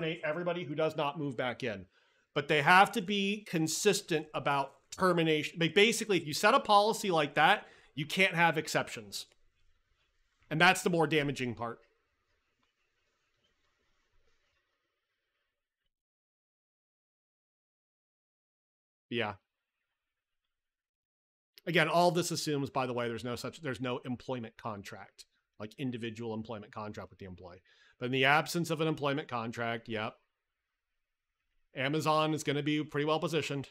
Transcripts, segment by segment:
everybody who does not move back in. But they have to be consistent about termination. They Basically, if you set a policy like that, you can't have exceptions. And that's the more damaging part. Yeah. Again, all this assumes, by the way, there's no such there's no employment contract, like individual employment contract with the employee. But in the absence of an employment contract, yep. Amazon is going to be pretty well positioned.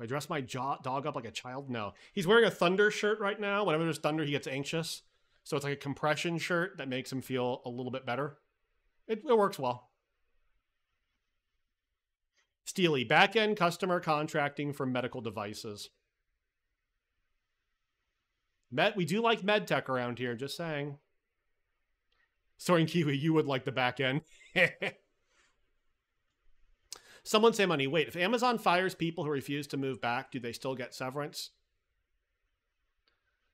I dress my jaw, dog up like a child? No. He's wearing a Thunder shirt right now. Whenever there's Thunder, he gets anxious. So it's like a compression shirt that makes him feel a little bit better. It, it works well. Steely, back-end customer contracting for medical devices. Med, we do like med tech around here, just saying. Soaring Kiwi, you would like the back end. Someone say money. Wait, if Amazon fires people who refuse to move back, do they still get severance?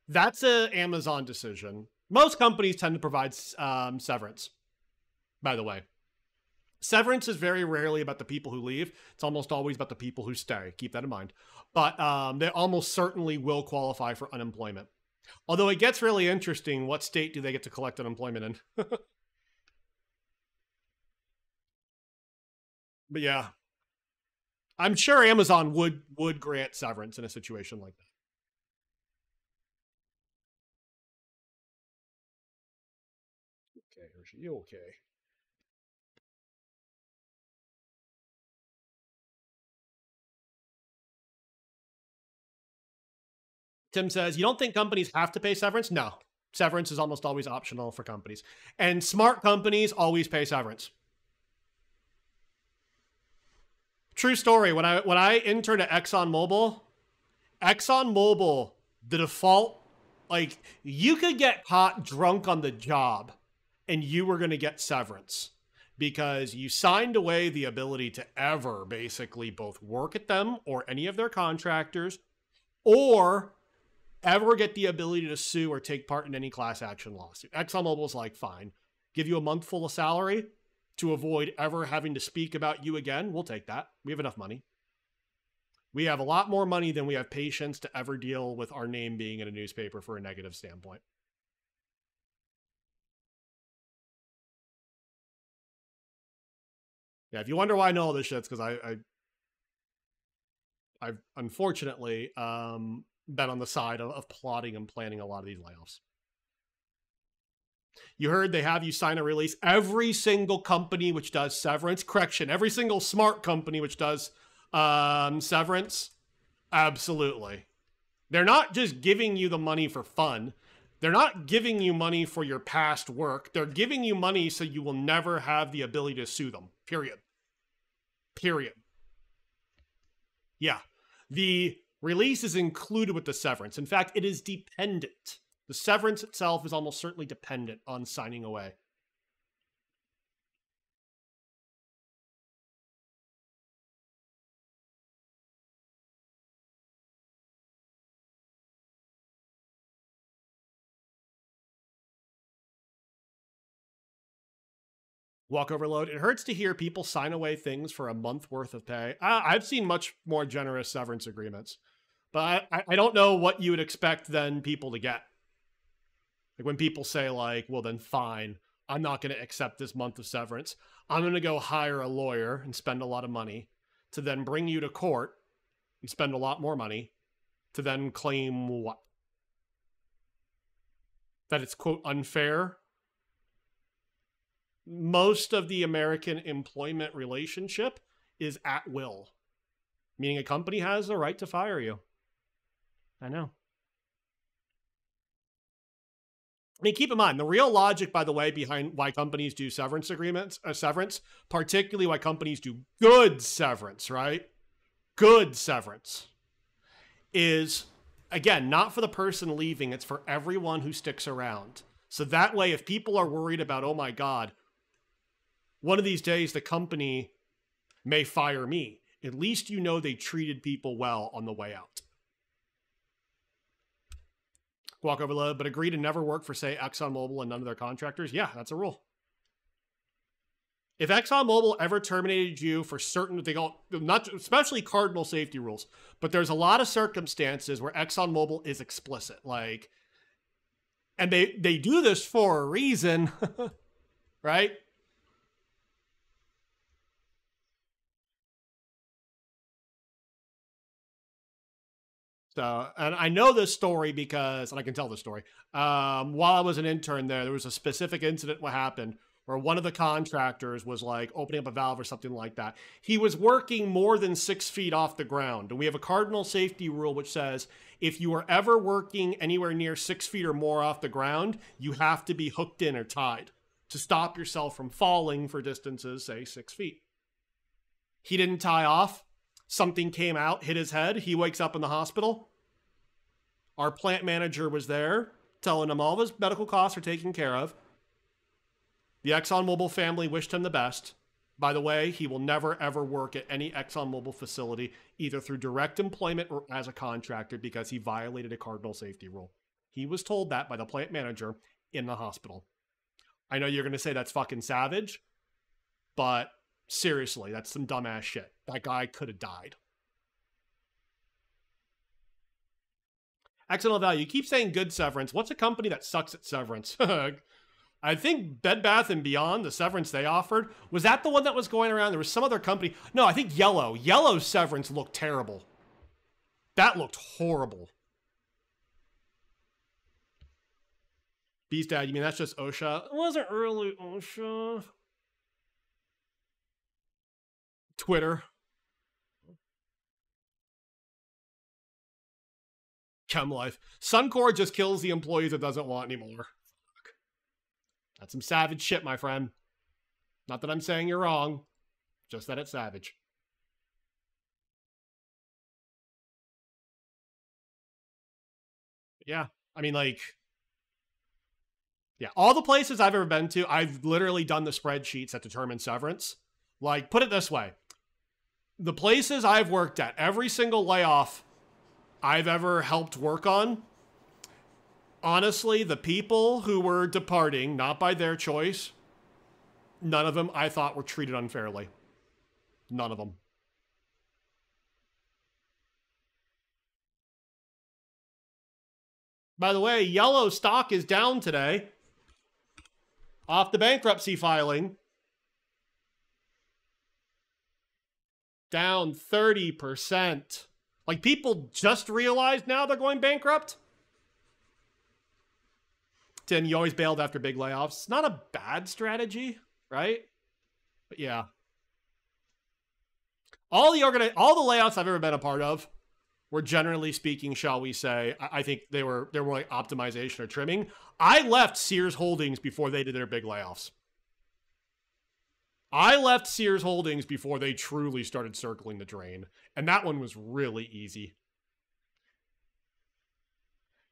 That's a Amazon decision. Most companies tend to provide um, severance, by the way. Severance is very rarely about the people who leave. It's almost always about the people who stay. Keep that in mind. But um, they almost certainly will qualify for unemployment. Although it gets really interesting, what state do they get to collect unemployment in? but yeah, I'm sure Amazon would would grant severance in a situation like that. Okay, Hershey, you okay? Tim says, You don't think companies have to pay severance? No. Severance is almost always optional for companies. And smart companies always pay severance. True story. When I when I interned at ExxonMobil, ExxonMobil, the default, like you could get caught drunk on the job and you were gonna get severance because you signed away the ability to ever basically both work at them or any of their contractors or ever get the ability to sue or take part in any class action lawsuit. ExxonMobil's like, fine, give you a month full of salary to avoid ever having to speak about you again. We'll take that. We have enough money. We have a lot more money than we have patience to ever deal with our name being in a newspaper for a negative standpoint. Yeah, if you wonder why I know all this shit, it's because I, I I've unfortunately um, been on the side of, of plotting and planning a lot of these layoffs. You heard they have you sign a release. Every single company which does severance, correction, every single smart company which does um, severance, absolutely. They're not just giving you the money for fun. They're not giving you money for your past work. They're giving you money so you will never have the ability to sue them. Period. Period. Yeah. The Release is included with the severance. In fact, it is dependent. The severance itself is almost certainly dependent on signing away. walk overload. It hurts to hear people sign away things for a month worth of pay. Ah, I, have seen much more generous severance agreements. But I, I don't know what you would expect then people to get. Like when people say like, well then fine, I'm not going to accept this month of severance. I'm going to go hire a lawyer and spend a lot of money to then bring you to court and spend a lot more money to then claim what? That it's quote unfair. Most of the American employment relationship is at will, meaning a company has the right to fire you. I know. I mean, keep in mind the real logic, by the way, behind why companies do severance agreements, uh, severance, particularly why companies do good severance, right? Good severance is again not for the person leaving; it's for everyone who sticks around. So that way, if people are worried about, oh my god, one of these days the company may fire me, at least you know they treated people well on the way out walk overload, but agree to never work for, say, ExxonMobil and none of their contractors. Yeah, that's a rule. If ExxonMobil ever terminated you for certain, they all not especially cardinal safety rules, but there's a lot of circumstances where ExxonMobil is explicit, like, and they they do this for a reason, right? So, and I know this story because, and I can tell this story. Um, while I was an intern there, there was a specific incident what happened where one of the contractors was like opening up a valve or something like that. He was working more than six feet off the ground. And we have a cardinal safety rule which says if you are ever working anywhere near six feet or more off the ground, you have to be hooked in or tied to stop yourself from falling for distances, say six feet. He didn't tie off. Something came out, hit his head. He wakes up in the hospital. Our plant manager was there telling him all of his medical costs are taken care of. The ExxonMobil family wished him the best. By the way, he will never ever work at any ExxonMobil facility, either through direct employment or as a contractor, because he violated a cardinal safety rule. He was told that by the plant manager in the hospital. I know you're going to say that's fucking savage, but seriously, that's some dumbass shit. That guy could have died. Excellent value. You keep saying good severance. What's a company that sucks at severance? I think Bed Bath and Beyond, the severance they offered, was that the one that was going around? There was some other company. No, I think Yellow. Yellow severance looked terrible. That looked horrible. Beast Dad, you mean that's just OSHA? It wasn't really OSHA. Twitter. Chem Life. Suncor just kills the employees it doesn't want anymore. That's some savage shit, my friend. Not that I'm saying you're wrong, just that it's savage. Yeah, I mean, like, yeah, all the places I've ever been to, I've literally done the spreadsheets that determine severance. Like, put it this way the places I've worked at, every single layoff I've ever helped work on, honestly, the people who were departing, not by their choice, none of them I thought were treated unfairly. None of them. By the way, yellow stock is down today off the bankruptcy filing. Down 30%. Like people just realized now they're going bankrupt? and you always bailed after big layoffs. Not a bad strategy, right? But yeah. All the organi- all the layouts I've ever been a part of were generally speaking, shall we say, I, I think they were they were like optimization or trimming. I left Sears Holdings before they did their big layoffs. I left Sears Holdings before they truly started circling the drain, and that one was really easy.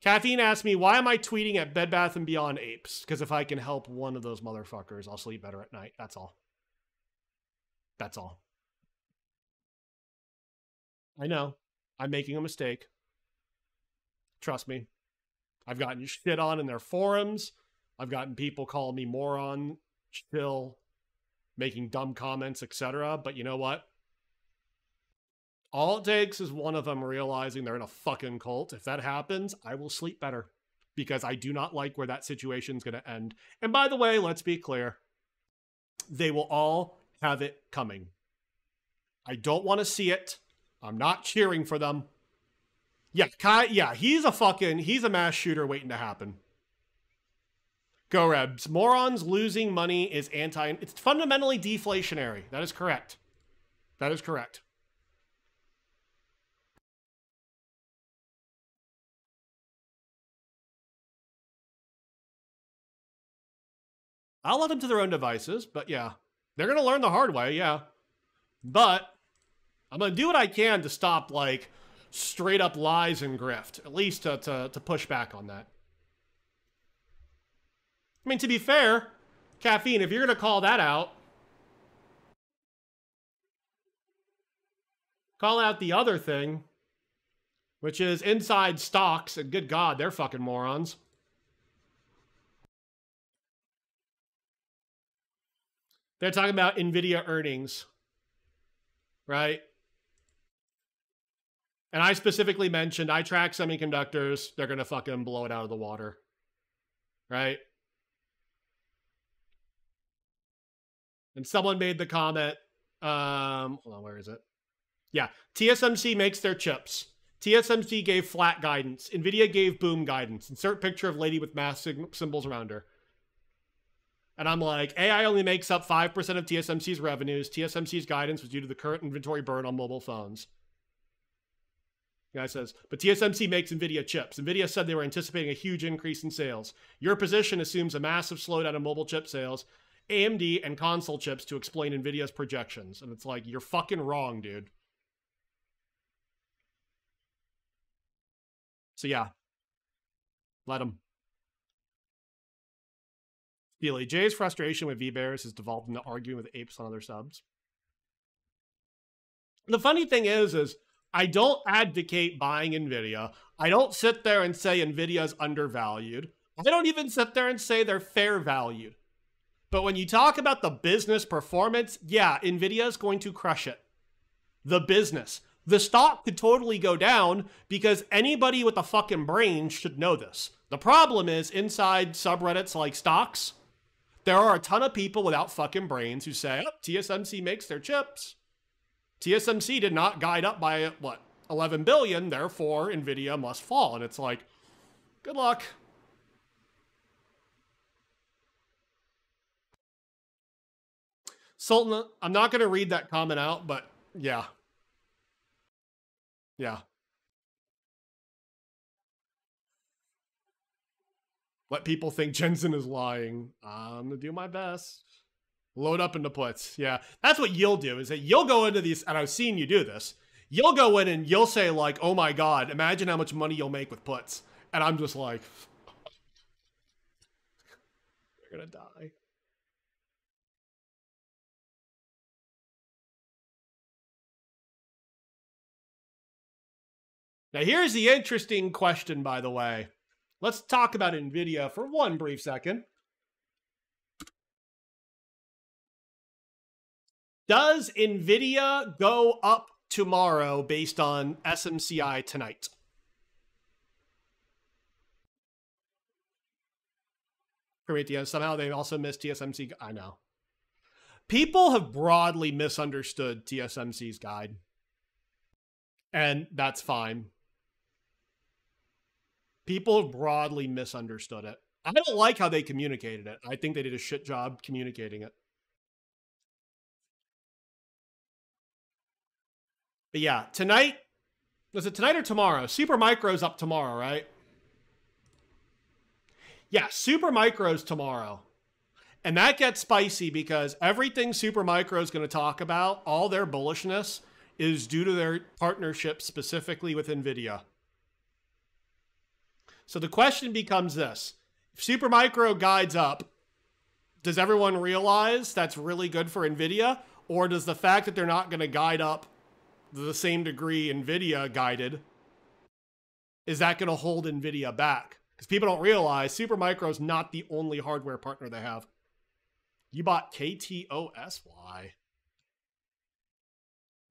Caffeine asked me, why am I tweeting at Bed Bath & Beyond apes? Because if I can help one of those motherfuckers, I'll sleep better at night. That's all. That's all. I know. I'm making a mistake. Trust me. I've gotten shit on in their forums. I've gotten people calling me moron, chill, making dumb comments, etc. But you know what? All it takes is one of them realizing they're in a fucking cult. If that happens, I will sleep better because I do not like where that situation's going to end. And by the way, let's be clear they will all have it coming. I don't want to see it. I'm not cheering for them. Yeah, Kai, yeah, he's a fucking, he's a mass shooter waiting to happen. Go Rebs. Morons losing money is anti, it's fundamentally deflationary. That is correct. That is correct. I'll let them to their own devices, but yeah. They're going to learn the hard way, yeah. But I'm going to do what I can to stop, like, straight up lies and grift, at least to, to, to push back on that. I mean, to be fair, caffeine, if you're going to call that out, call out the other thing, which is inside stocks, and good God, they're fucking morons. They're talking about Nvidia earnings, right? And I specifically mentioned I track semiconductors. They're going to fucking blow it out of the water. Right? And someone made the comment. Um, hold on, where is it? Yeah. TSMC makes their chips. TSMC gave flat guidance. NVIDIA gave boom guidance. Insert picture of lady with math symbols around her. And I'm like, AI only makes up 5% of TSMC's revenues. TSMC's guidance was due to the current inventory burn on mobile phones. The guy says, but TSMC makes NVIDIA chips. NVIDIA said they were anticipating a huge increase in sales. Your position assumes a massive slowdown in mobile chip sales, AMD, and console chips to explain NVIDIA's projections. And it's like, you're fucking wrong, dude. So yeah, let him. Feely J's frustration with V-Bears has devolved into arguing with apes on other subs. The funny thing is, is I don't advocate buying NVIDIA. I don't sit there and say NVIDIA is undervalued. I don't even sit there and say they're fair valued. But when you talk about the business performance, yeah, NVIDIA is going to crush it. The business. The stock could totally go down because anybody with a fucking brain should know this. The problem is inside subreddits like stocks, there are a ton of people without fucking brains who say, oh, TSMC makes their chips. TSMC did not guide up by what 11 billion, therefore Nvidia must fall. And it's like, good luck. Sultan, I'm not going to read that comment out, but yeah. Yeah. Let people think Jensen is lying. I'm to do my best. Load up into puts. Yeah. That's what you'll do is that you'll go into these, and I've seen you do this. You'll go in and you'll say, like, oh my God, imagine how much money you'll make with puts. And I'm just like, you're to die. Now, here's the interesting question, by the way. Let's talk about NVIDIA for one brief second. Does NVIDIA go up tomorrow based on SMCI tonight? Prometheus, somehow they also missed TSMC. I know. People have broadly misunderstood TSMC's guide. And that's fine. People have broadly misunderstood it. I don't like how they communicated it. I think they did a shit job communicating it. But yeah, tonight, was it tonight or tomorrow? Super Micro's up tomorrow, right? Yeah, Super Micro's tomorrow. And that gets spicy because everything Super Micro is going to talk about, all their bullishness, is due to their partnership specifically with NVIDIA. So the question becomes this if Supermicro guides up, does everyone realize that's really good for NVIDIA? Or does the fact that they're not going to guide up the same degree NVIDIA guided, is that going to hold NVIDIA back? Because people don't realize Supermicro is not the only hardware partner they have. You bought KTOS? Why?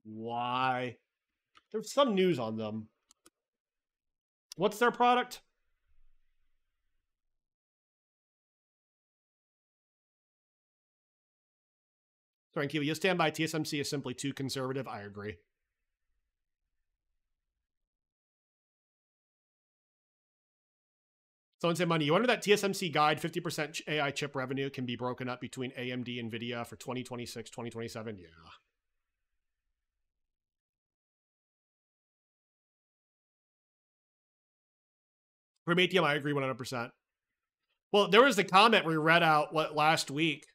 Why? There's some news on them. What's their product? Sorry, Kiwi, you stand by TSMC is simply too conservative. I agree. Someone said, Money, you wonder that TSMC guide 50% AI chip revenue can be broken up between AMD and NVIDIA for 2026, 2027? Yeah. Prometheum, I agree 100%. Well, there was the comment we read out what last week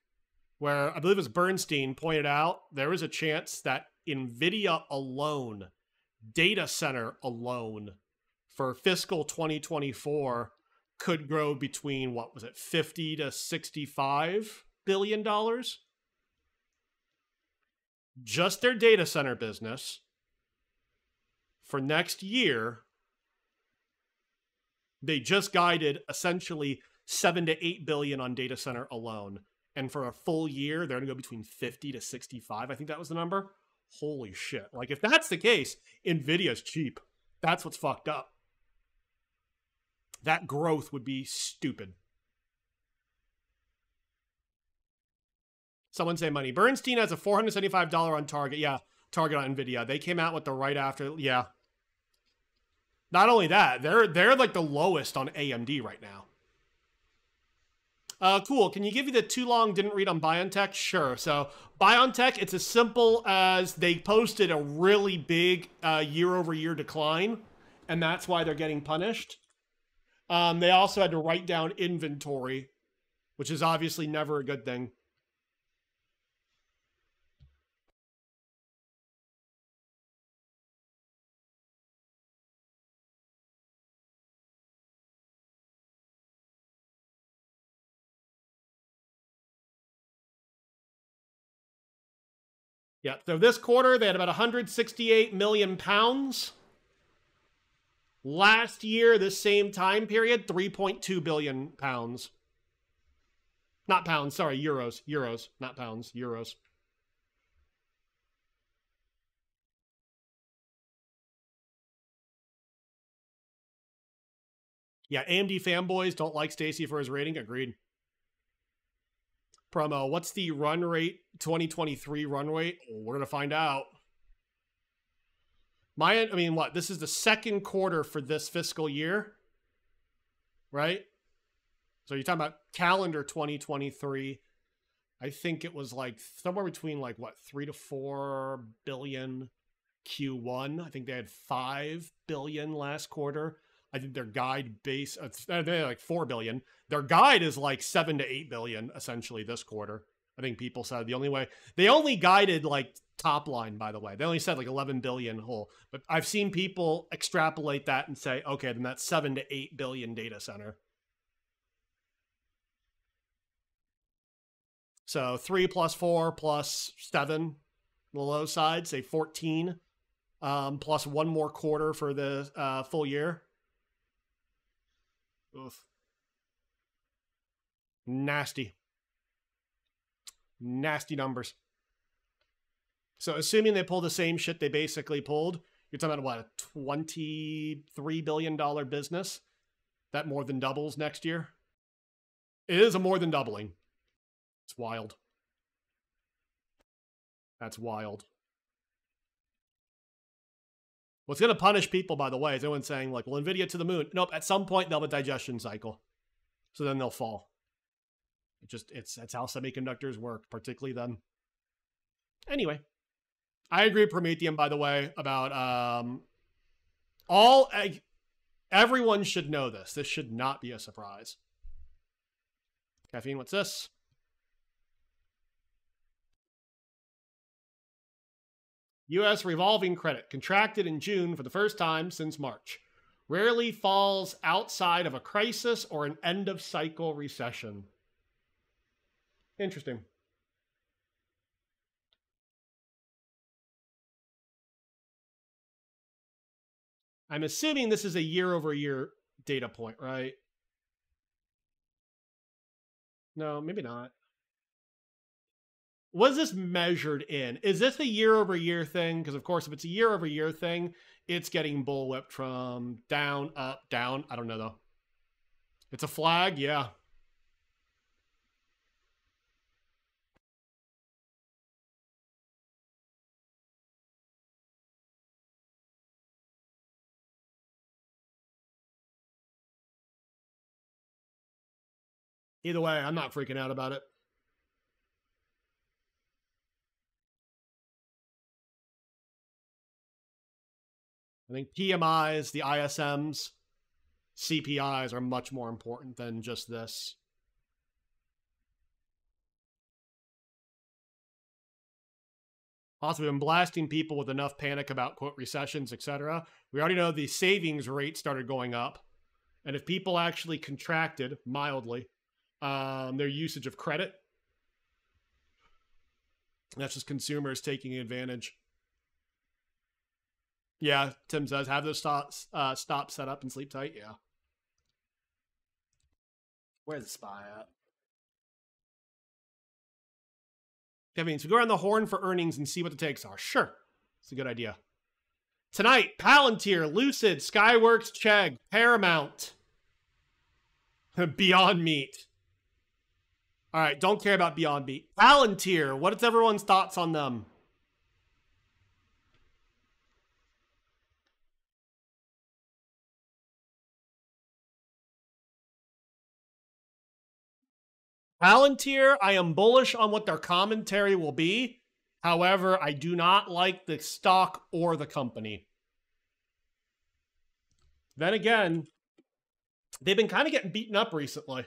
where I believe it was Bernstein pointed out there is a chance that NVIDIA alone, data center alone, for fiscal 2024 could grow between what was it 50 to 65 billion dollars? Just their data center business for next year they just guided essentially 7 to 8 billion on data center alone and for a full year, they're going to go between 50 to 65. I think that was the number. Holy shit. Like, if that's the case, NVIDIA's cheap. That's what's fucked up. That growth would be stupid. Someone say money. Bernstein has a $475 on target. Yeah, target on Nvidia. They came out with the right after. Yeah. Not only that, they're they're like the lowest on AMD right now. Uh, cool. Can you give me the too long didn't read on BioNTech? Sure. So BioNTech, it's as simple as they posted a really big uh, year over year decline, and that's why they're getting punished. Um, they also had to write down inventory, which is obviously never a good thing. Yeah, so this quarter they had about 168 million pounds. Last year, this same time period, 3.2 billion pounds. Not pounds, sorry, euros. Euros, not pounds, euros. Yeah, AMD fanboys don't like Stacy for his rating. Agreed promo. What's the run rate 2023 run rate? We're gonna find out. My, I mean, what? This is the second quarter for this fiscal year, right? So you're talking about calendar 2023. I think it was like somewhere between like what three to four billion Q1. I think they had five billion last quarter. I think their guide base uh, they're like four billion. Their guide is like seven to eight billion essentially this quarter. I think people said the only way they only guided like top line. By the way, they only said like eleven billion whole. But I've seen people extrapolate that and say, okay, then that's seven to eight billion data center. So three plus four plus seven, the low side, say fourteen, um, plus one more quarter for the uh, full year. Oof. Nasty. Nasty numbers. So assuming they pull the same shit they basically pulled, you're talking about what, a $23 billion business? That more than doubles next year? It is a more than doubling. It's wild. That's wild. What's going to punish people, by the way, is everyone saying, like, well, NVIDIA to the moon. Nope, at some point they'll have a digestion cycle. So then they'll fall. It just, it's, that's how semiconductors work, particularly then. Anyway, I agree with Prometheum, by the way, about um, all, everyone should know this. This should not be a surprise. Caffeine, what's this? U.S. revolving credit contracted in June for the first time since March. Rarely falls outside of a crisis or an end of cycle recession. Interesting. I'm assuming this is a year over year data point, right? No, maybe not was this measured in? Is this a year over year thing? Because of course, if it's a year over year thing, it's getting bullwhipped from down, up, down. I don't know though. It's a flag, yeah. Either way, I'm not freaking out about it. I think PMIs, the ISMs, CPIs are much more important than just this. Also, we've been blasting people with enough panic about quote recessions, etc. We already know the savings rate started going up, and if people actually contracted mildly um, their usage of credit, that's just consumers taking advantage. Yeah, Tim says have those stops uh, stop set up and sleep tight. Yeah. Where's the spy at? That means we go around the horn for earnings and see what the takes are. Sure. It's a good idea. Tonight, Palantir, Lucid, Skyworks, Chegg, Paramount, Beyond Meat. All right, don't care about Beyond Meat. Palantir, what is everyone's thoughts on them? Palantir, I am bullish on what their commentary will be. However, I do not like the stock or the company. Then again, they've been kind of getting beaten up recently.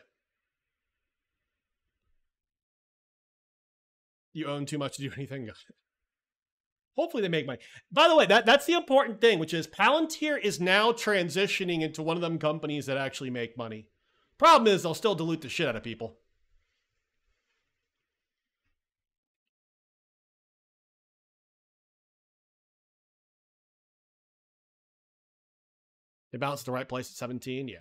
You own too much to do anything. Hopefully they make money. By the way, that, that's the important thing, which is Palantir is now transitioning into one of them companies that actually make money. Problem is they'll still dilute the shit out of people. They bounced the right place at 17. Yeah.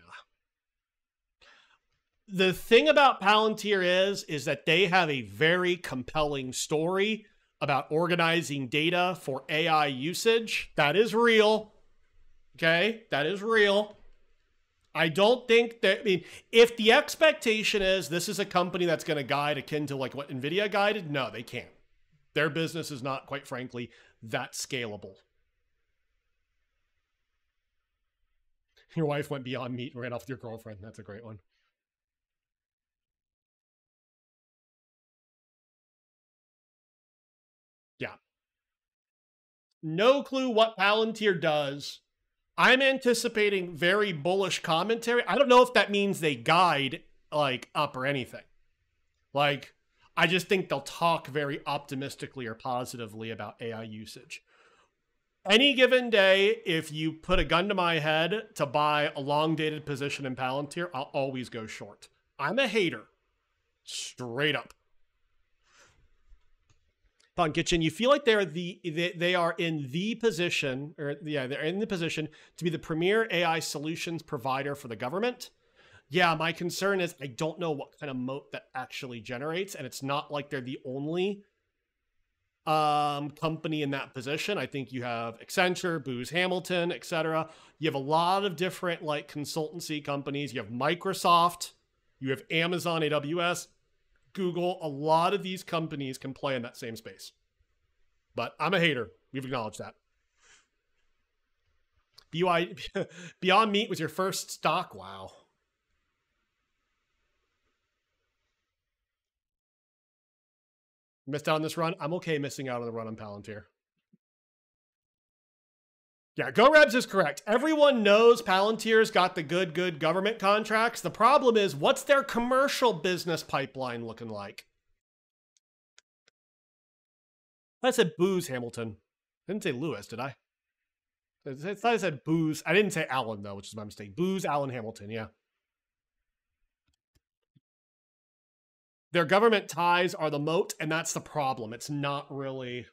The thing about Palantir is, is that they have a very compelling story about organizing data for AI usage. That is real. Okay. That is real. I don't think that, I mean, if the expectation is this is a company that's going to guide akin to like what NVIDIA guided, no, they can't. Their business is not, quite frankly, that scalable. Your wife went beyond meat and ran off with your girlfriend. That's a great one. Yeah. No clue what Palantir does. I'm anticipating very bullish commentary. I don't know if that means they guide like up or anything. Like, I just think they'll talk very optimistically or positively about AI usage any given day, if you put a gun to my head to buy a long dated position in Palantir, I'll always go short. I'm a hater. Straight up. Thon Kitchen, you feel like they're the they, they are in the position, or yeah, they're in the position to be the premier AI solutions provider for the government. Yeah, my concern is I don't know what kind of moat that actually generates, and it's not like they're the only um, company in that position. I think you have Accenture, Booz Hamilton, etc. You have a lot of different like consultancy companies. You have Microsoft, you have Amazon, AWS, Google. A lot of these companies can play in that same space. But I'm a hater. We've acknowledged that. BY, Beyond Meat was your first stock. Wow. Missed out on this run. I'm okay missing out on the run on Palantir. Yeah, GoRebs is correct. Everyone knows Palantir's got the good, good government contracts. The problem is, what's their commercial business pipeline looking like? I said Booz, Hamilton. I didn't say Lewis, did I? I thought I said Booz. I didn't say Allen, though, which is my mistake. Booz, Allen Hamilton, yeah. Their government ties are the moat, and that's the problem. It's not really.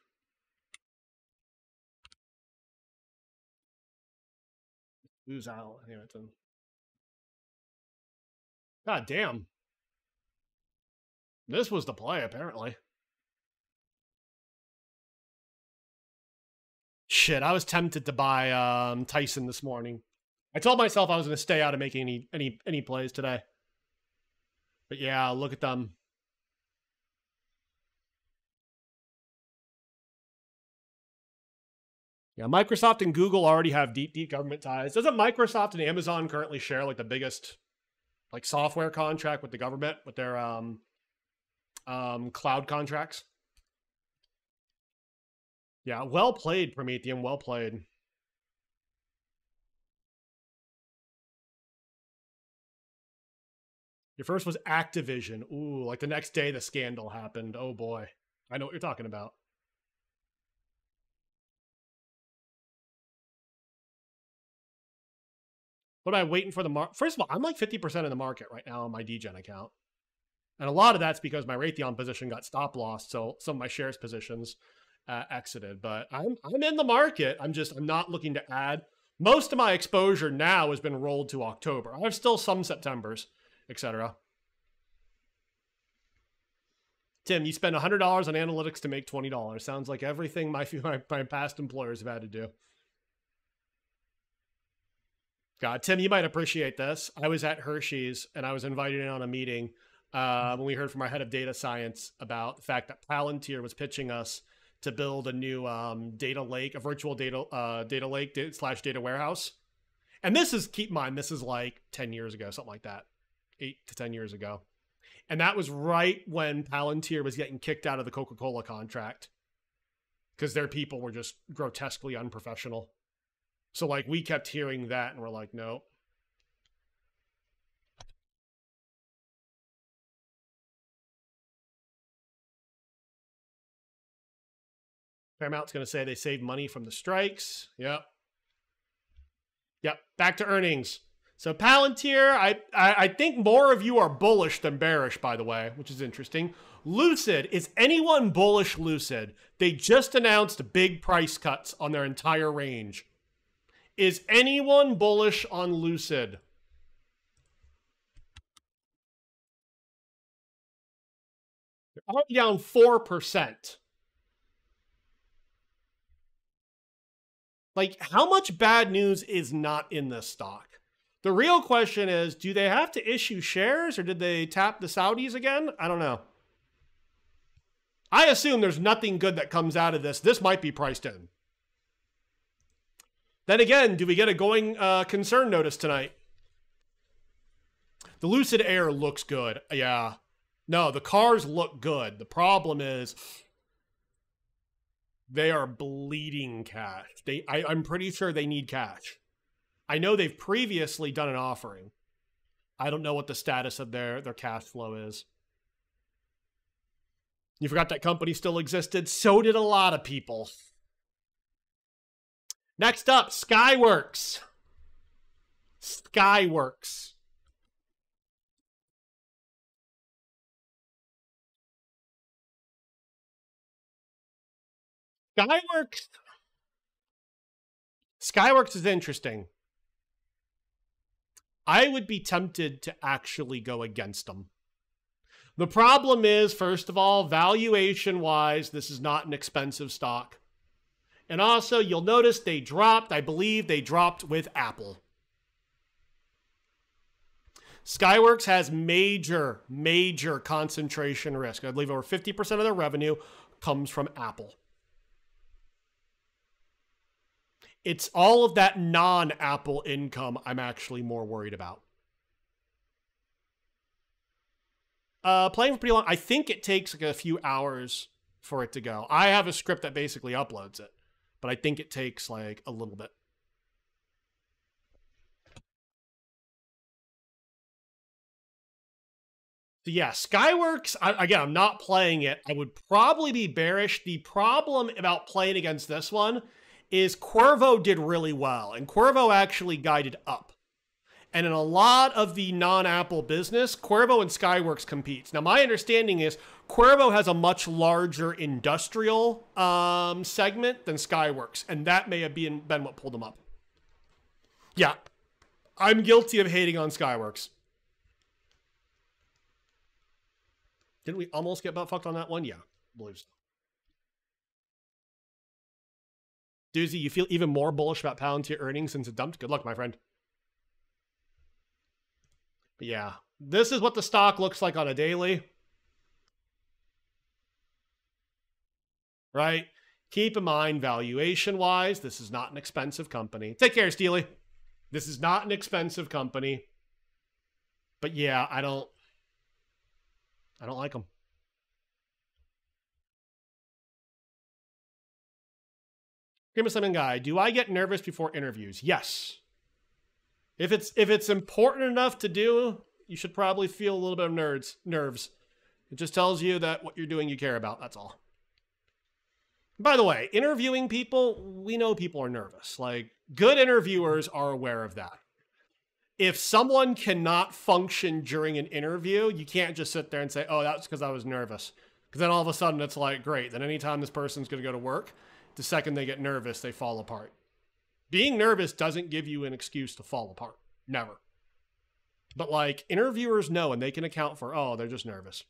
Who's out, Hamilton? God damn. This was the play, apparently. Shit, I was tempted to buy um, Tyson this morning. I told myself I was going to stay out of making any any any plays today. But yeah, look at them. Yeah, Microsoft and Google already have deep, deep government ties. Doesn't Microsoft and Amazon currently share like the biggest like software contract with the government with their um um cloud contracts? Yeah, well played, Promethean. Well played. Your first was Activision. Ooh, like the next day the scandal happened. Oh boy. I know what you're talking about. What am I waiting for the market? First of all, I'm like 50% of the market right now on my DGen account. And a lot of that's because my Raytheon position got stop loss. So some of my shares positions uh, exited. But I'm, I'm in the market. I'm just, I'm not looking to add. Most of my exposure now has been rolled to October. I have still some Septembers, etc. Tim, you spend $100 on analytics to make $20. Sounds like everything my, my, my past employers have had to do. God, Tim, you might appreciate this. I was at Hershey's and I was invited in on a meeting uh, when we heard from our head of data science about the fact that Palantir was pitching us to build a new um, data lake, a virtual data uh, data lake slash data warehouse. And this is keep in mind, this is like 10 years ago, something like that, eight to 10 years ago. And that was right when Palantir was getting kicked out of the Coca Cola contract because their people were just grotesquely unprofessional. So, like, we kept hearing that and we're like, no. Paramount's going to say they saved money from the strikes. Yep. Yep. Back to earnings. So Palantir, I, I, I think more of you are bullish than bearish, by the way, which is interesting. Lucid, is anyone bullish Lucid? They just announced big price cuts on their entire range. Is anyone bullish on Lucid? They're down 4%. Like, how much bad news is not in this stock? The real question is do they have to issue shares or did they tap the Saudis again? I don't know. I assume there's nothing good that comes out of this. This might be priced in. Then again, do we get a going uh, concern notice tonight? The Lucid Air looks good. Yeah. No, the cars look good. The problem is they are bleeding cash. They, I, I'm pretty sure they need cash. I know they've previously done an offering. I don't know what the status of their, their cash flow is. You forgot that company still existed? So did a lot of people. Next up, Skyworks. Skyworks. Skyworks. Skyworks is interesting. I would be tempted to actually go against them. The problem is, first of all, valuation wise, this is not an expensive stock. And also, you'll notice they dropped, I believe they dropped with Apple. Skyworks has major, major concentration risk. I believe over 50% of their revenue comes from Apple. It's all of that non Apple income I'm actually more worried about. Uh, playing for pretty long. I think it takes like a few hours for it to go. I have a script that basically uploads it, but I think it takes like a little bit. So yeah, Skyworks, I, again, I'm not playing it. I would probably be bearish. The problem about playing against this one is Qorvo did really well, and Qorvo actually guided up. And in a lot of the non-Apple business, Qorvo and Skyworks competes. Now, my understanding is Qorvo has a much larger industrial um, segment than Skyworks, and that may have been, been what pulled them up. Yeah, I'm guilty of hating on Skyworks. Didn't we almost get butt fucked on that one? Yeah, believe so. Doozy, you feel even more bullish about Palantir earnings since it dumped? Good luck, my friend. But yeah, this is what the stock looks like on a daily. Right? Keep in mind, valuation wise, this is not an expensive company. Take care, Steely. This is not an expensive company. But yeah, I don't I don't like them. Grimace Lemon Guy, do I get nervous before interviews? Yes. If it's if it's important enough to do, you should probably feel a little bit of nerds nerves. It just tells you that what you're doing you care about. That's all. By the way, interviewing people, we know people are nervous. Like good interviewers are aware of that. If someone cannot function during an interview, you can't just sit there and say, "Oh, that's because I was nervous." Because then all of a sudden it's like, great. Then anytime this person's going to go to work, the second they get nervous, they fall apart being nervous doesn't give you an excuse to fall apart. Never. But like interviewers know and they can account for, oh, they're just nervous.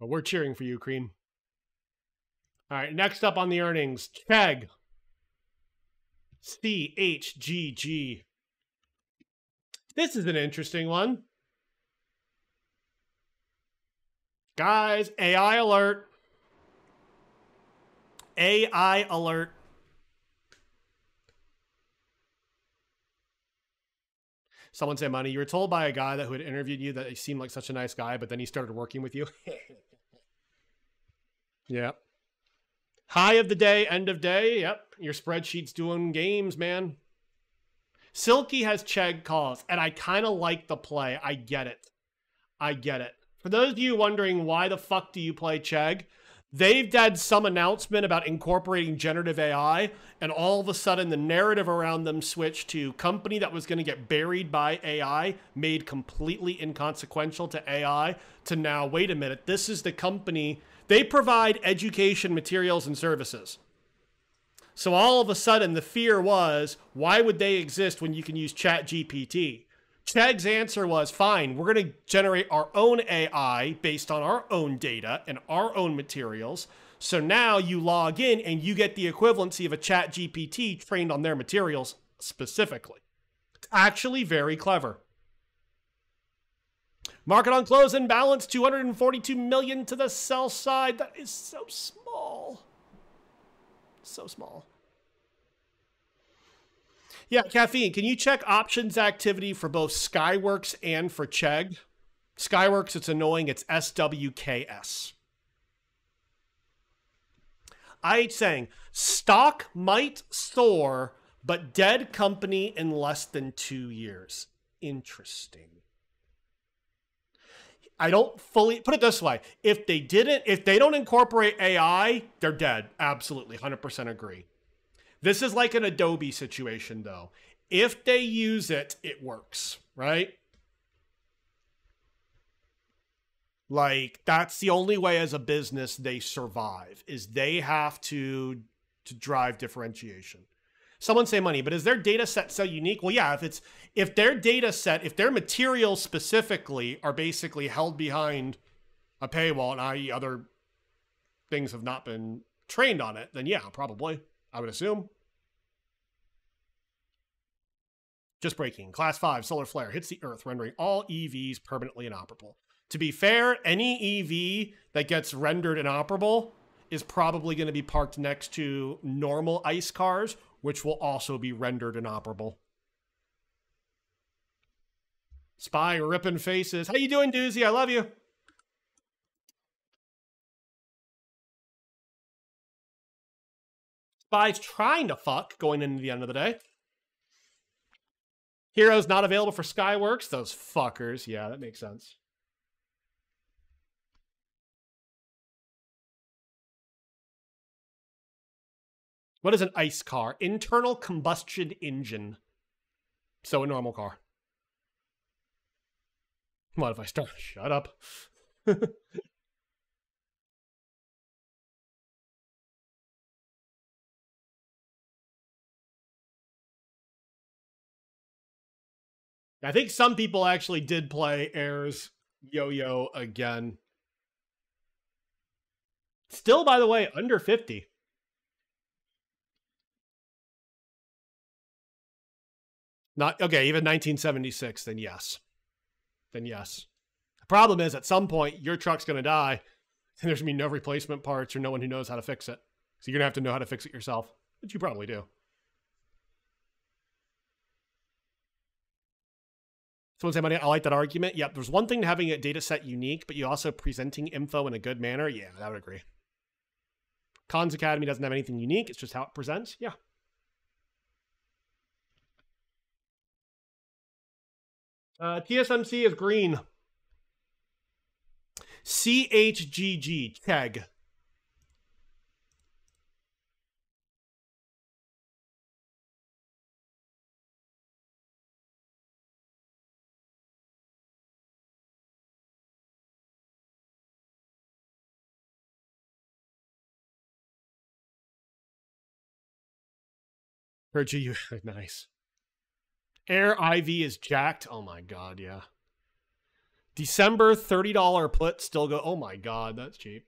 But we're cheering for you, Cream. All right, next up on the earnings, Chegg. CHGG. This is an interesting one. Guys, AI alert. AI alert. Someone said, Money, you were told by a guy that who had interviewed you that he seemed like such a nice guy, but then he started working with you. yep. High of the day, end of day. Yep. Your spreadsheet's doing games, man. Silky has Chegg calls, and I kind of like the play. I get it. I get it. For those of you wondering why the fuck do you play Chegg, they've had some announcement about incorporating generative AI, and all of a sudden the narrative around them switched to company that was going to get buried by AI, made completely inconsequential to AI, to now, wait a minute, this is the company. They provide education materials and services. So all of a sudden, the fear was, why would they exist when you can use Chat GPT? Chegg's answer was fine, we're going to generate our own AI based on our own data and our own materials. So now you log in and you get the equivalency of a Chat GPT trained on their materials specifically. It's actually very clever. Market on close and balance 242 million to the sell side. That is so small. So small. Yeah, caffeine. Can you check options activity for both Skyworks and for Chegg? Skyworks, it's annoying. It's SWKS. I saying stock might soar, but dead company in less than two years. Interesting. I don't fully put it this way. If they didn't, if they don't incorporate AI, they're dead. Absolutely. 100% agree. This is like an Adobe situation, though. If they use it, it works, right? Like that's the only way as a business they survive is they have to to drive differentiation. Someone say money, but is their data set so unique? Well, yeah, if it's if their data set, if their materials specifically are basically held behind a paywall and i.e. other things have not been trained on it, then yeah, probably. I would assume. Just breaking. Class 5 solar flare hits the Earth, rendering all EVs permanently inoperable. To be fair, any EV that gets rendered inoperable is probably going to be parked next to normal ICE cars, which will also be rendered inoperable. Spy ripping faces. How you doing, Doozy? I love you. Spy's trying to fuck going into the end of the day. Heroes not available for Skyworks. Those fuckers. Yeah, that makes sense. What is an ICE car? Internal combustion engine. So a normal car. What if I start? Shut up. I think some people actually did play Aehr's Yo-Yo again. Still, by the way, under 50. Not okay, even 1976, then yes. Then yes. The problem is at some point your truck's gonna die and there's gonna be no replacement parts or no one who knows how to fix it. So you're gonna have to know how to fix it yourself. Which you probably do. Someone say, money. I like that argument. Yep, there's one thing to having a data set unique, but you also presenting info in a good manner. Yeah, I would agree. Khan's Academy doesn't have anything unique. It's just how it presents. Yeah. Uh, TSMC is green. CHGG, Chegg. Heard you. nice. Aehr IV is jacked. Oh my god, yeah. December $30 put still go. Oh my God, that's cheap.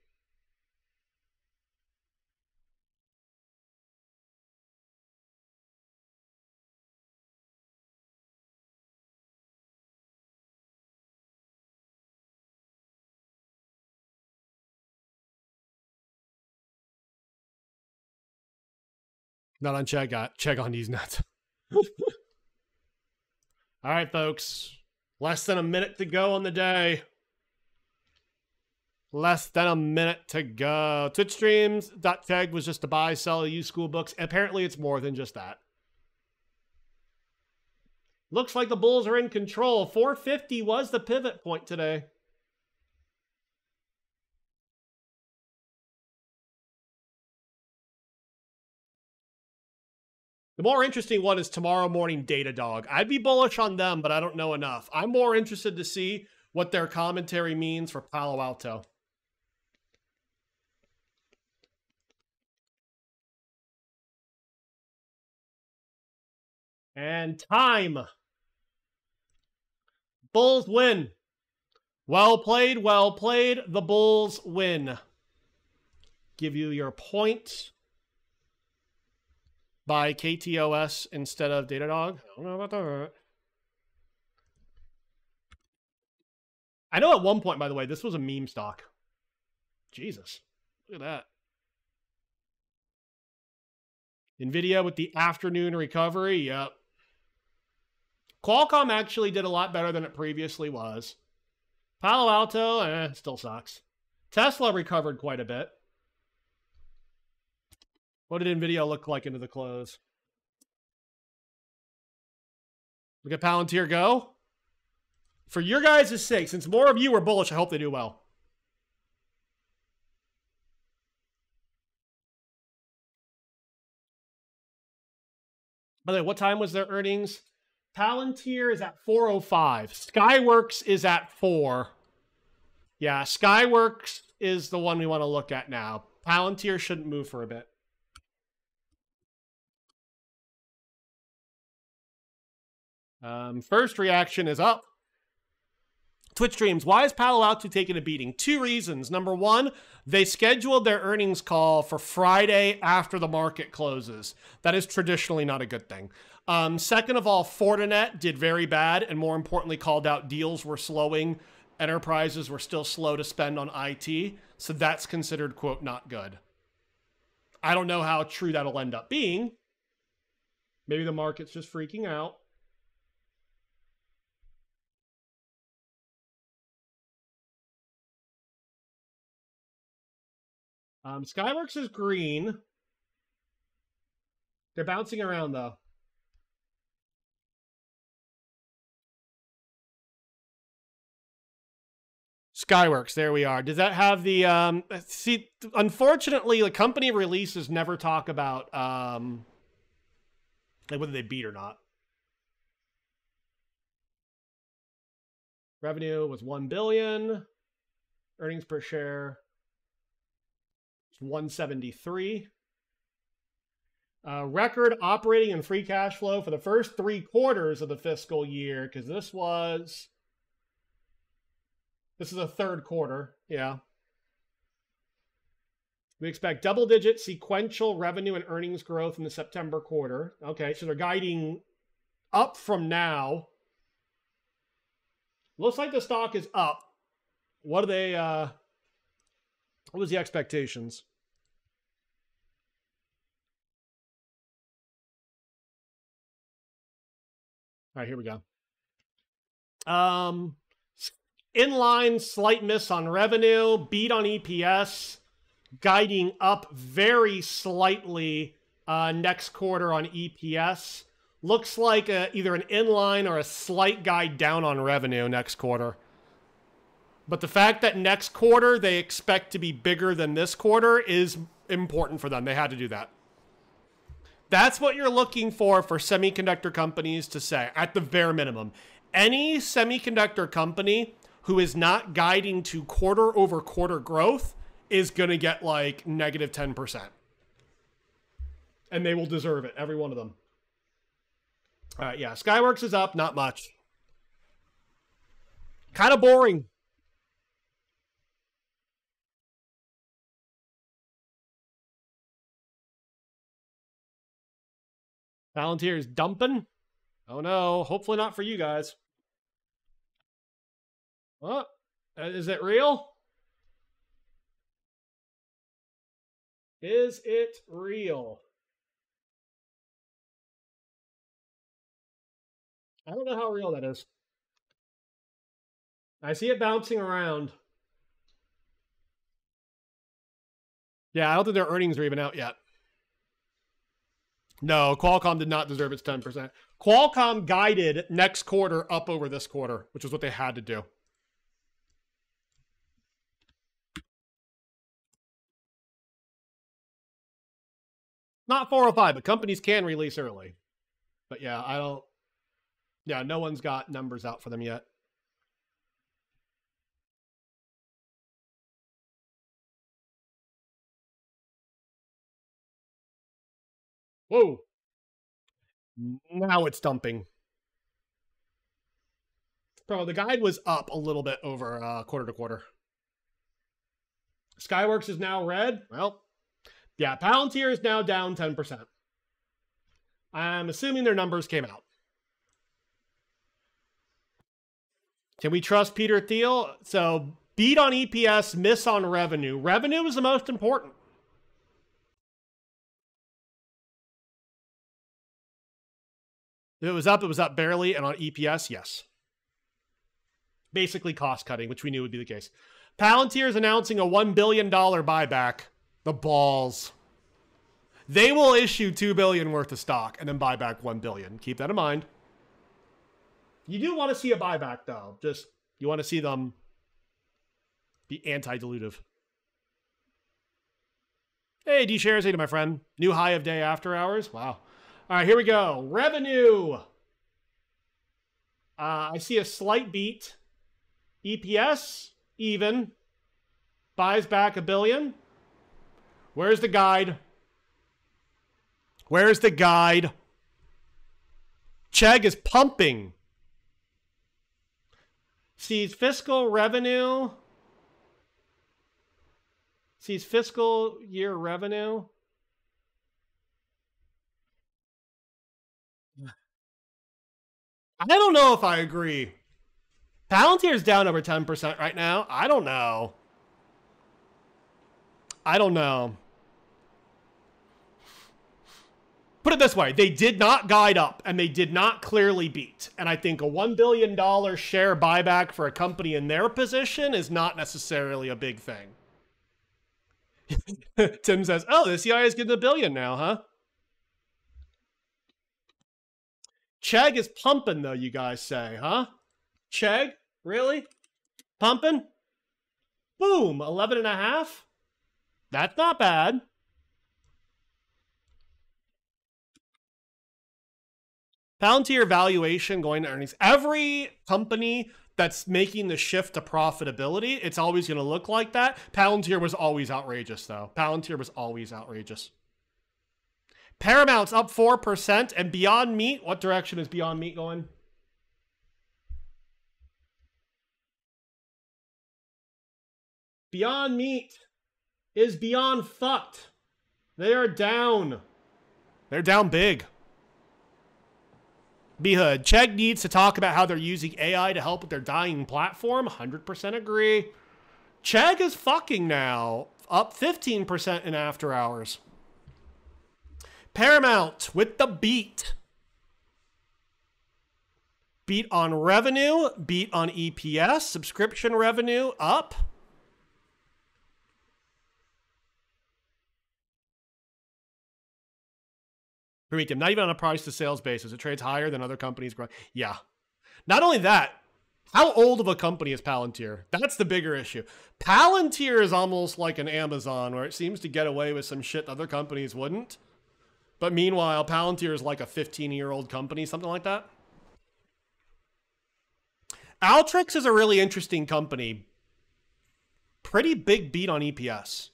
Not on Chegg. Chegg on these nuts. All right, folks. Less than a minute to go on the day. Less than a minute to go. Twitch streams. Tag was just to buy, sell, use school books. Apparently, it's more than just that. Looks like the Bulls are in control. 450 was the pivot point today. The more interesting one is tomorrow morning Datadog. I'd be bullish on them, but I don't know enough. I'm more interested to see what their commentary means for Palo Alto. And time. Bulls win. Well played, well played. The Bulls win. Give you your point by KTOS instead of Datadog. I don't know about that. I know at one point, by the way, this was a meme stock. Jesus. Look at that. NVIDIA with the afternoon recovery. Yep. Qualcomm actually did a lot better than it previously was. Palo Alto, eh, still sucks. Tesla recovered quite a bit. What did NVIDIA look like into the close? Look at Palantir go. For your guys' sake, since more of you are bullish, I hope they do well. By the way, what time was their earnings? Palantir is at 405. Skyworks is at 4. Yeah, Skyworks is the one we want to look at now. Palantir shouldn't move for a bit. Um, first reaction is up. Twitch streams. Why is Palo Alto taking a beating? Two reasons. Number one, they scheduled their earnings call for Friday after the market closes. That is traditionally not a good thing. Um, second of all, Fortinet did very bad and more importantly called out deals were slowing. Enterprises were still slow to spend on IT. So that's considered, quote, not good. I don't know how true that'll end up being. Maybe the market's just freaking out. Um, Skyworks is green. They're bouncing around though. Skyworks, there we are. Does that have the um see unfortunately the company releases never talk about um like whether they beat or not. Revenue was 1 billion. Earnings per share 173. Uh, record operating and free cash flow for the first three quarters of the fiscal year, because this was this is a third quarter, yeah. We expect double digit sequential revenue and earnings growth in the September quarter. Okay, so they're guiding up from now. Looks like the stock is up. What are they uh what was the expectations? All right, here we go. Um, inline, slight miss on revenue, beat on EPS, guiding up very slightly uh, next quarter on EPS. Looks like a, either an inline or a slight guide down on revenue next quarter. But the fact that next quarter they expect to be bigger than this quarter is important for them. They had to do that. That's what you're looking for for semiconductor companies to say, at the bare minimum. Any semiconductor company who is not guiding to quarter over quarter growth is going to get like negative 10%. And they will deserve it, every one of them. All right, yeah. Skyworks is up, not much. Kind of boring. Is dumping. Oh no, hopefully not for you guys. What? Uh, is it real? Is it real? I don't know how real that is. I see it bouncing around. Yeah, I don't think their earnings are even out yet. No, Qualcomm did not deserve its 10%. Qualcomm guided next quarter up over this quarter, which is what they had to do. Not 405, but companies can release early. But yeah, I don't. Yeah, no one's got numbers out for them yet. Whoa. Now it's dumping. Bro, the guide was up a little bit over uh, quarter to quarter. Skyworks is now red. Well, yeah, Palantir is now down 10%. I'm assuming their numbers came out. Can we trust Peter Thiel? So, beat on EPS, miss on revenue. Revenue is the most important. If it was up, it was up barely, and on EPS, yes. Basically cost cutting, which we knew would be the case. Palantir is announcing a $1 billion buyback. The balls. They will issue 2 billion worth of stock and then buy back 1 billion. Keep that in mind. You do want to see a buyback, though. Just, you want to see them be anti-dilutive. Hey, D shares, hey to my friend. New high of day after hours. Wow. All right, here we go. Revenue. Uh, I see a slight beat. EPS, even. Buys back a billion. Where's the guide? Where's the guide? Chegg is pumping. Sees fiscal revenue. Sees fiscal year revenue. I don't know if I agree. Palantir's down over 10% right now. I don't know. I don't know. Put it this way, they did not guide up and they did not clearly beat. And I think a $1 billion share buyback for a company in their position is not necessarily a big thing. Tim says, oh, the CI is getting a billion now, huh? Chegg is pumping, though, you guys say, huh? Chegg? Really? Pumping? Boom, 11 and a half? That's not bad. Palantir valuation going to earnings. Every company that's making the shift to profitability, it's always going to look like that. Palantir was always outrageous, though. Palantir was always outrageous. Paramount's up 4%. And Beyond Meat, what direction is Beyond Meat going? Beyond Meat is beyond fucked. They are down. They're down big. Hood. Chegg needs to talk about how they're using AI to help with their dying platform. 100% agree. Chegg is fucking now. Up 15% in after hours. Paramount with the beat. Beat on revenue, beat on EPS, subscription revenue up. Premium, not even on a price to sales basis. It trades higher than other companies. Yeah. Not only that, how old of a company is Palantir? That's the bigger issue. Palantir is almost like an Amazon where it seems to get away with some shit other companies wouldn't. But meanwhile, Palantir is like a 15 year old company, something like that. Alteryx is a really interesting company. Pretty big beat on EPS.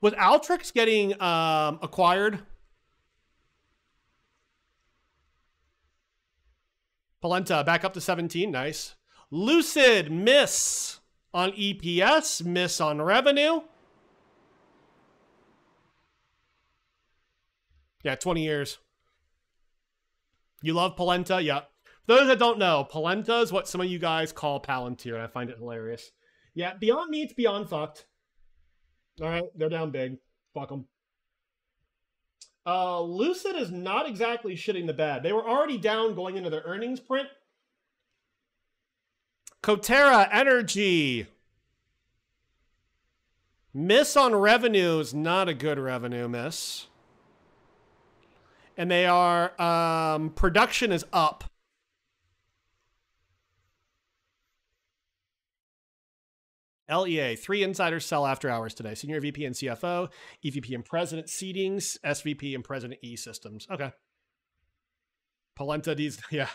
Was Alteryx getting um, acquired? Polenta back up to 17. Nice. Lucid miss on EPS, miss on revenue. Yeah, 20 years. You love polenta? Yeah. For those that don't know, polenta is what some of you guys call Palantir. I find it hilarious. Yeah, Beyond Meat's beyond fucked. All right, they're down big. Fuck them. Uh, Lucid is not exactly shitting the bed. They were already down going into their earnings print. Coterra Energy. Miss on revenue is not a good revenue miss. And they are, um, production is up. LEA, three insiders sell after hours today. Senior VP and CFO, EVP and President Seedings, SVP and President E Systems. Okay. Polenta these, yeah.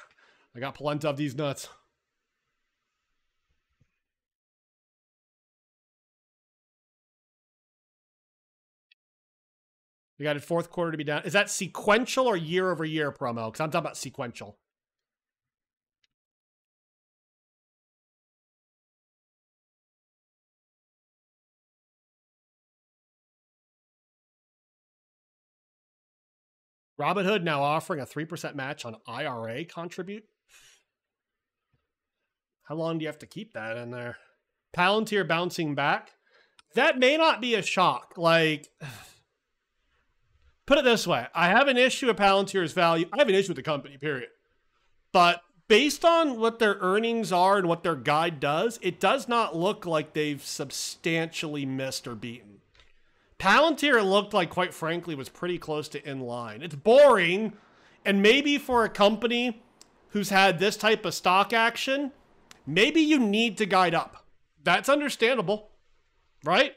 I got polenta of these nuts. We got a fourth quarter to be down. Is that sequential or year over year promo? Because I'm talking about sequential. Robinhood now offering a 3% match on IRA contribute. How long do you have to keep that in there? Palantir bouncing back. That may not be a shock. Like, put it this way I have an issue with Palantir's value. I have an issue with the company, period. But based on what their earnings are and what their guide does, it does not look like they've substantially missed or beaten. Palantir looked like, quite frankly, was pretty close to in line. It's boring, and maybe for a company who's had this type of stock action, maybe you need to guide up. That's understandable, right?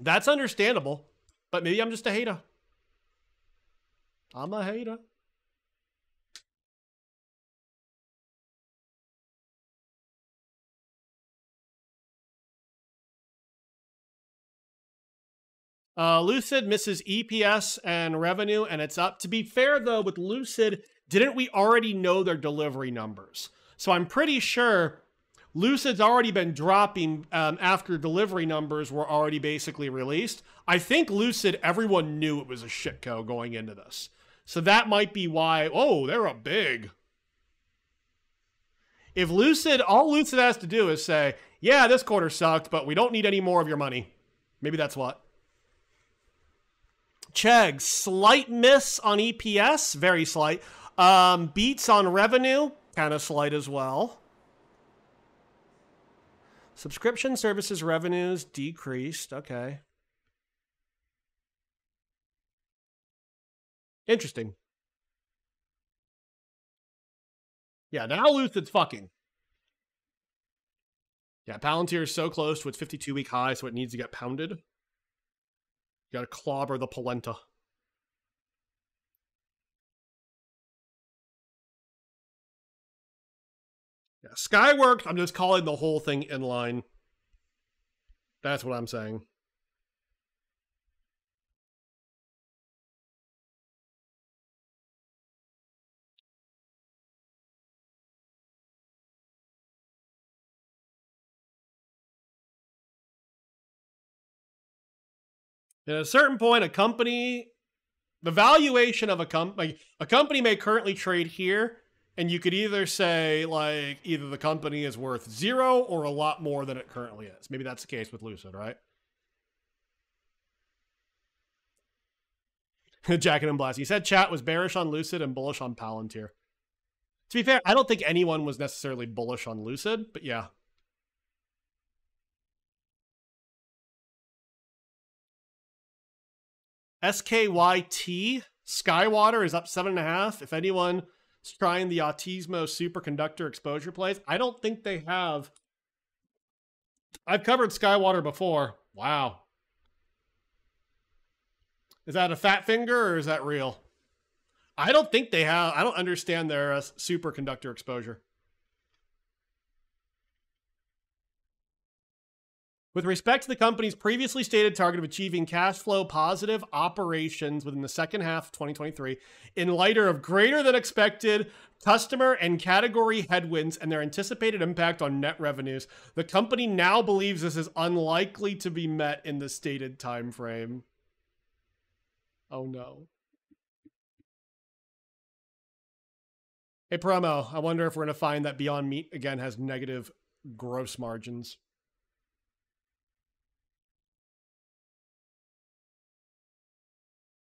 That's understandable, but maybe I'm just a hater. I'm a hater. Uh, Lucid misses EPS and revenue, and it's up. To be fair, though, with Lucid, didn't we already know their delivery numbers? So I'm pretty sure Lucid's already been dropping um, after delivery numbers were already basically released. I think Lucid, everyone knew it was a shitco going into this. So that might be why, oh, they're up big. If Lucid, all Lucid has to do is say, yeah, this quarter sucked, but we don't need any more of your money. Maybe that's what. Chegg, slight miss on EPS, very slight. Um, beats on revenue, kind of slight as well. Subscription services revenues decreased. Okay. Interesting. Yeah, now Lucid's fucking. Yeah, Palantir is so close to its 52 week high, so it needs to get pounded. You gotta clobber the polenta. Yeah, Skyworks, I'm just calling the whole thing in line. That's what I'm saying. At a certain point, a company, the valuation of a company, a company may currently trade here, and you could either say like either the company is worth zero or a lot more than it currently is. Maybe that's the case with Lucid, right? Jacket and Blast. He said chat was bearish on Lucid and bullish on Palantir. To be fair, I don't think anyone was necessarily bullish on Lucid, but yeah. SKYT Skywater is up seven and a half. If anyone is trying the Autismo superconductor exposure plays, I don't think they have. I've covered Skywater before. Wow. Is that a fat finger or is that real? I don't think they have. I don't understand their uh, superconductor exposure. With respect to the company's previously stated target of achieving cash flow positive operations within the second half of 2023, in light of greater than expected customer and category headwinds and their anticipated impact on net revenues, the company now believes this is unlikely to be met in the stated time frame. Oh no. Hey, promo, I wonder if we're going to find that Beyond Meat again has negative gross margins.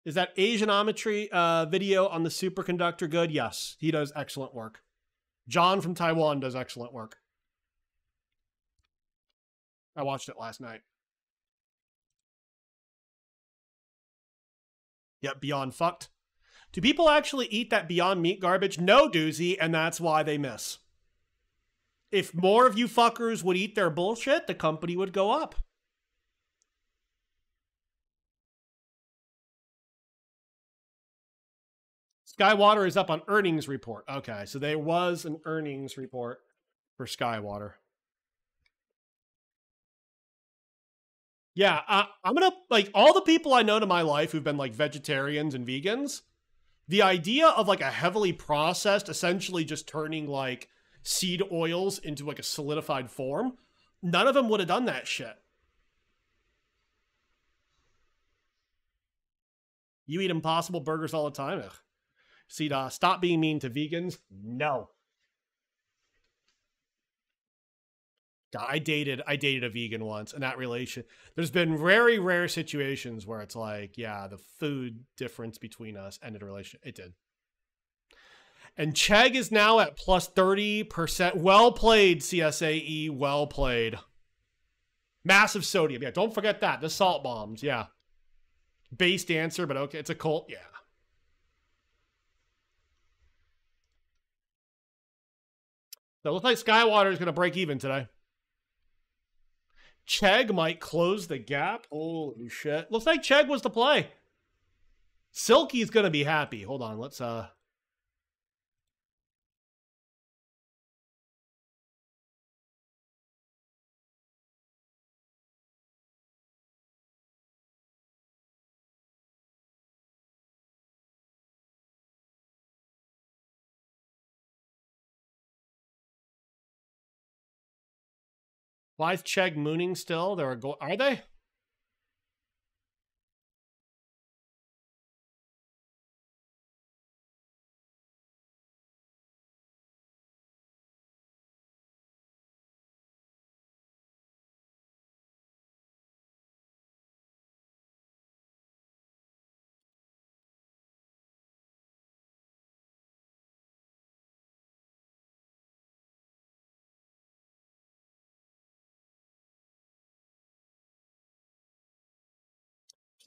Is that Asianometry uh, video on the superconductor good? Yes, he does excellent work. John from Taiwan does excellent work. I watched it last night. Yep, Beyond fucked. Do people actually eat that Beyond Meat garbage? No, doozy, and that's why they miss. If more of you fuckers would eat their bullshit, the company would go up. Skywater is up on earnings report. Okay, so there was an earnings report for Skywater. Yeah, uh, I'm gonna like all the people I know to my life who've been like vegetarians and vegans. The idea of like a heavily processed, essentially just turning like seed oils into like a solidified form, none of them would have done that shit. You eat impossible burgers all the time. Ugh. See, uh, stop being mean to vegans. No. God, I dated I dated a vegan once, and that relation. There's been very rare situations where it's like, yeah, the food difference between us ended a relation. It did. And Chegg is now at plus 30%. Well played, CSAE. Well played. Massive sodium. Yeah, don't forget that. The salt bombs. Yeah. Based answer, but okay. It's a cult. Yeah. So it looks like Skywater is going to break even today. Chegg might close the gap. Holy shit. Looks like Chegg was the play. Silky's going to be happy. Hold on. Let's, uh, Why is Chegg mooning still? There are go are they?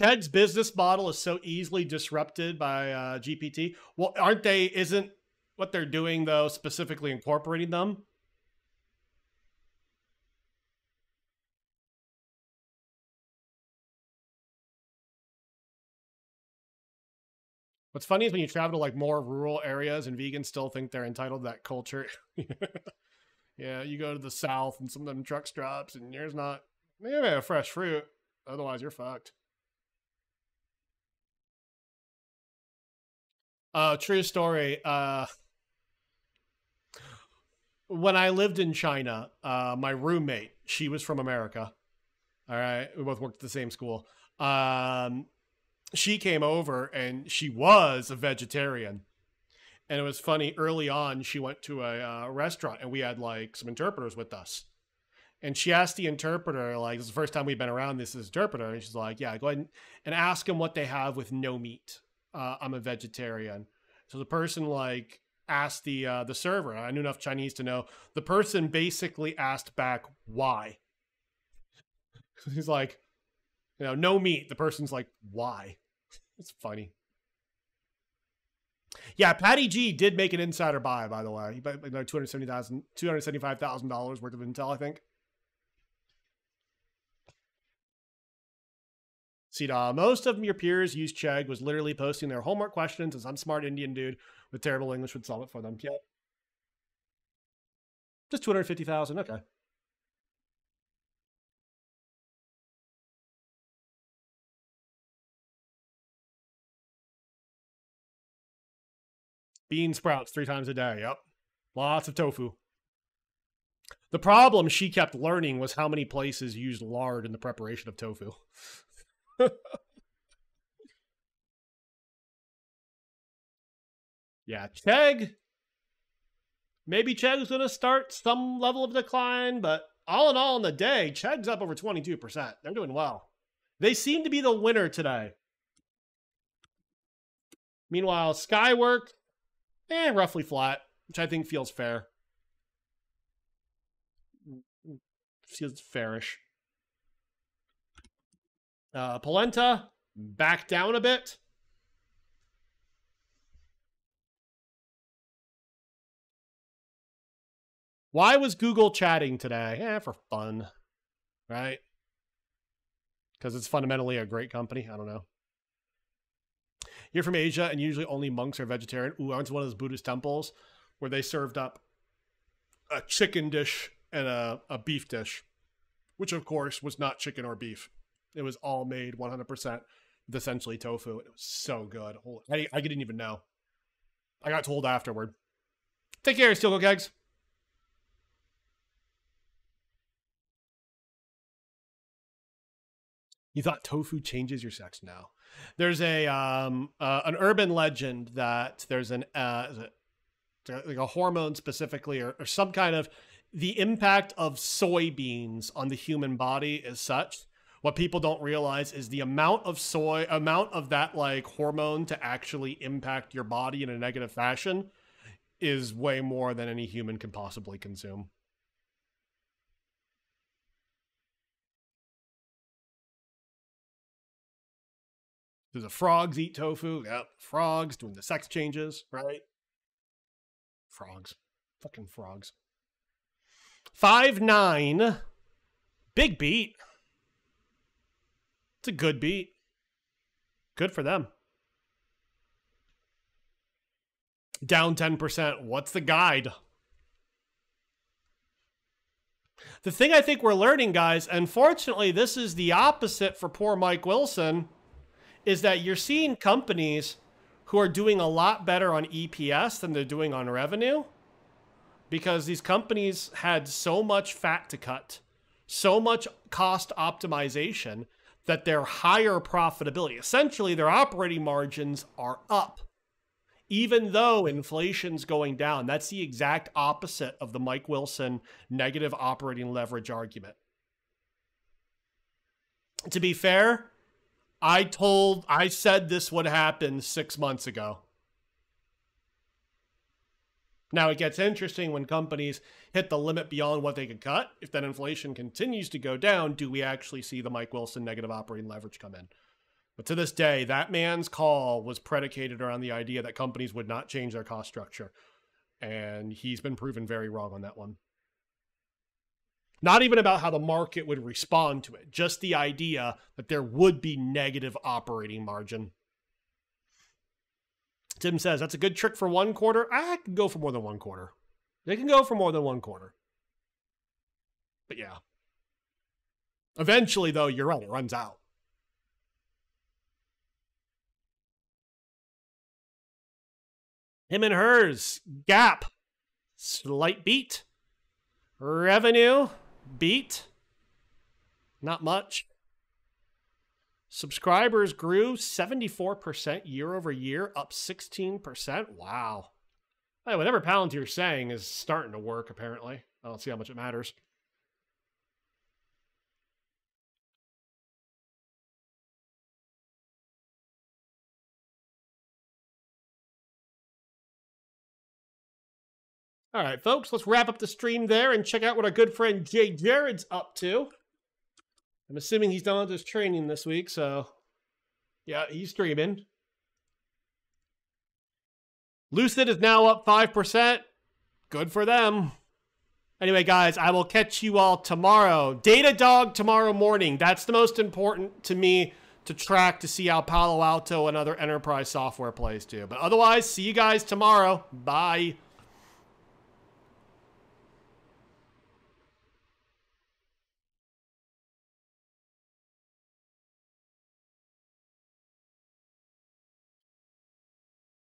Chegg's business model is so easily disrupted by uh, GPT. Well, aren't they? Isn't what they're doing though specifically incorporating them? What's funny is when you travel to like more rural areas and vegans still think they're entitled to that culture. yeah, you go to the south and some of them truck stops and there's not maybe a fresh fruit. Otherwise, you're fucked. Uh, true story. Uh, when I lived in China, uh, my roommate, she was from America. All right, we both worked at the same school. Um, she came over and she was a vegetarian. And it was funny. Early on, she went to a uh, restaurant and we had like some interpreters with us. And she asked the interpreter, like, this is the first time we've been around this is interpreter. And she's like, yeah, go ahead and, and ask them what they have with no meat uh, I'm a vegetarian. So the person like asked the uh, the server. I knew enough Chinese to know the person basically asked back why. He's like, you know, no meat. The person's like, why? It's funny. Yeah, Patty G did make an insider buy, by the way. He bought like $270,000, $275,000 worth of Intel, I think. CDAW. Uh, most of your peers use Chegg, was literally posting their homework questions and some smart Indian dude with terrible English would solve it for them. Yep. Just 250,000. Okay. bean sprouts three times a day. Yep. Lots of tofu. The problem she kept learning was how many places used lard in the preparation of tofu. yeah, Chegg. Maybe Chegg's going to start some level of decline, but all in all, in the day, Chegg's up over 22%. They're doing well. They seem to be the winner today. Meanwhile, Skywork, eh, roughly flat, which I think feels fair. Feels fairish. Uh, Polenta, back down a bit. Why was Google chatting today? Yeah, for fun, right? Because it's fundamentally a great company. I don't know. You're from Asia, and usually only monks are vegetarian. Ooh, I went to one of those Buddhist temples where they served up a chicken dish and a, a beef dish, which of course was not chicken or beef. It was all made 100% with essentially tofu. It was so good. I, I didn't even know. I got told afterward. Take care, Steel Eggs. You thought tofu changes your sex? No. There's a um uh, an urban legend that there's an uh like a hormone specifically or, or some kind of the impact of soybeans on the human body is such what people don't realize is the amount of soy amount of that like hormone to actually impact your body in a negative fashion is way more than any human can possibly consume Do the frogs eat tofu? Yep. Frogs doing the sex changes, right? Frogs. Fucking frogs. Five nine. Big beat. It's a good beat. Good for them. Down 10%. What's the guide? The thing I think we're learning, guys, unfortunately, this is the opposite for poor Mike Wilson is that you're seeing companies who are doing a lot better on EPS than they're doing on revenue because these companies had so much fat to cut, so much cost optimization that their higher profitability, essentially their operating margins are up. Even though inflation's going down, that's the exact opposite of the Mike Wilson negative operating leverage argument. To be fair, I told, I said this would happen six months ago. Now it gets interesting when companies hit the limit beyond what they can cut. If that inflation continues to go down, do we actually see the Mike Wilson negative operating leverage come in? But to this day, that man's call was predicated around the idea that companies would not change their cost structure. And he's been proven very wrong on that one. Not even about how the market would respond to it, just the idea that there would be negative operating margin. Tim says that's a good trick for one quarter. I can go for more than one quarter. They can go for more than one quarter. But yeah. Eventually, though, you're right, it runs out. Hims and Hers. Gap. Slight beat. Revenue beat. Not much. Subscribers grew 74% year over year, up 16%. Wow. Hey, whatever Palantir's saying is starting to work, apparently. I don't see how much it matters. All right, folks, let's wrap up the stream there and check out what our good friend Jay Jared's up to. I'm assuming he's done with his training this week, so yeah, he's streaming. Lucid is now up 5%. Good for them. Anyway, guys, I will catch you all tomorrow. Datadog tomorrow morning. That's the most important to me to track to see how Palo Alto and other enterprise software plays too. But otherwise, see you guys tomorrow. Bye.